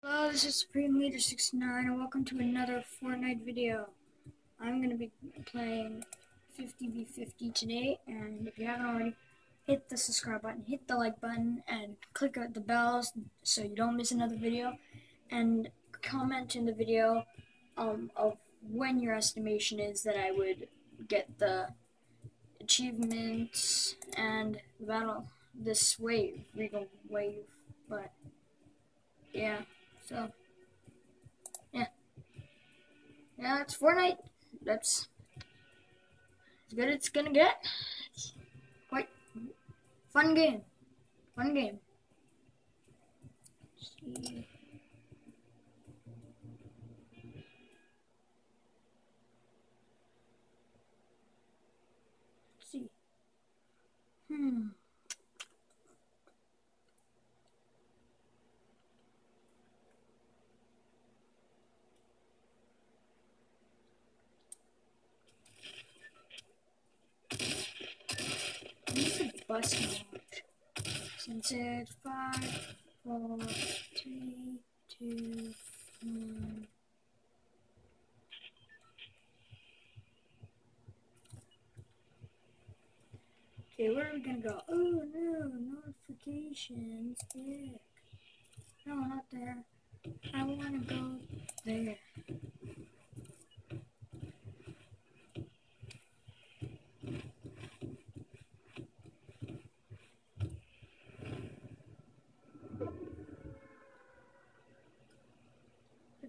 Hello, this is Supreme Leader 69 and welcome to another Fortnite video. I'm going to be playing 50v50 today and if you haven't already, hit the subscribe button, hit the like button, and click the bells so you don't miss another video. And comment in the video um, of when your estimation is that I would get the achievements and battle this wave, Regal wave, but yeah. So, yeah. Yeah, it's Fortnite. That's as good as it's gonna get. It's quite fun game. Fun game. Let's see. Let's see. Hmm. Bus. Since it's five, four, three, two, one. Okay, where are we gonna go? Oh no, notifications, dick. No, not there. I wanna go there.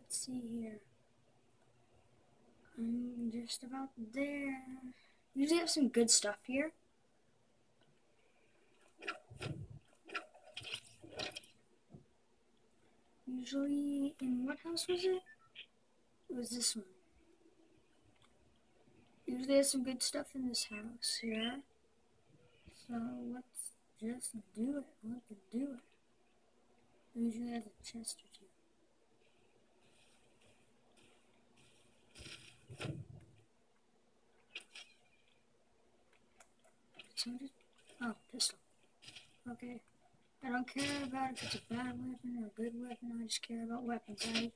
See here. I'm just about there. Usually have some good stuff here. Usually, in what house was it? It was this one. Usually has some good stuff in this house here. So let's just do it. Let's do it. Usually has a chest or Oh, pistol. Okay. I don't care about if it's a bad weapon or a good weapon, I just care about weapons. I,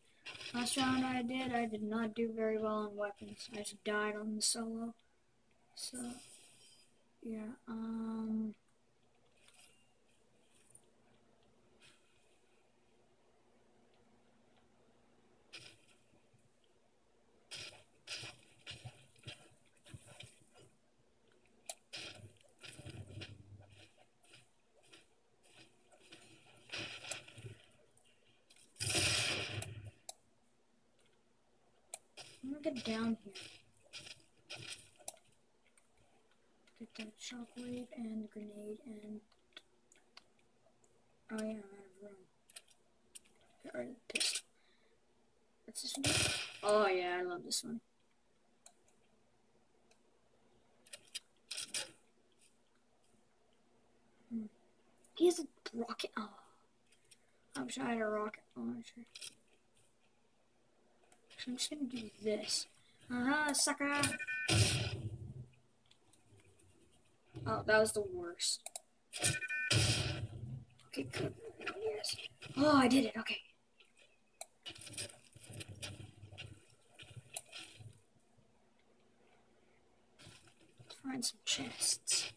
last round I did, I did not do very well on weapons. I just died on the solo. So, yeah, um... get down here. Get the shockwave and the grenade and oh yeah, I'm out of room. The pistol. What's this one? Oh yeah, I love this one. Hmm. He has a rocket. Oh, I wish I had a rocket launcher. So I'm just gonna do this. Uh-huh, sucker! Oh, that was the worst. Okay, good. Yes. Oh, I did it. Okay. Let's find some chests.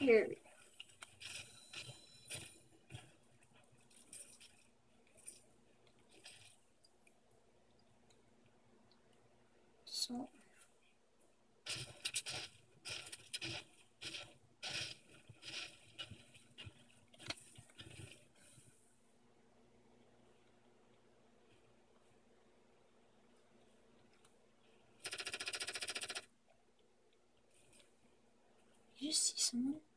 Here we go. Assault you see someone?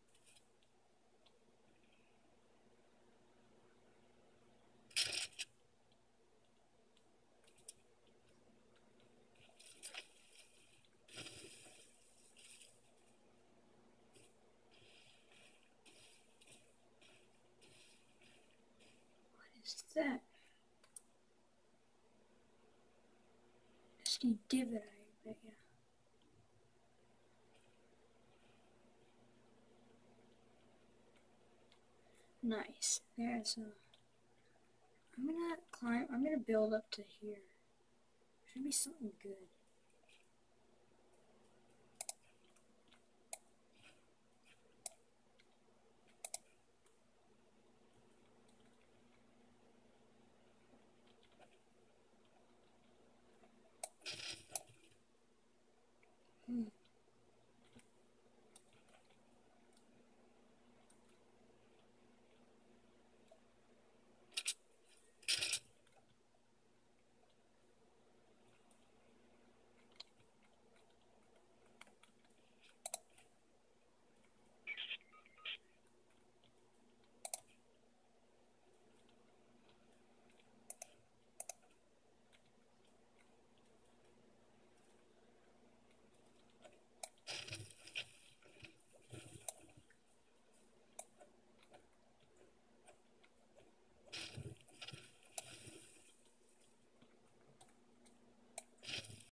That? SD divot, I bet ya. Nice. There's a I'm gonna climb, I'm gonna build up to here. Should be something good. Mm.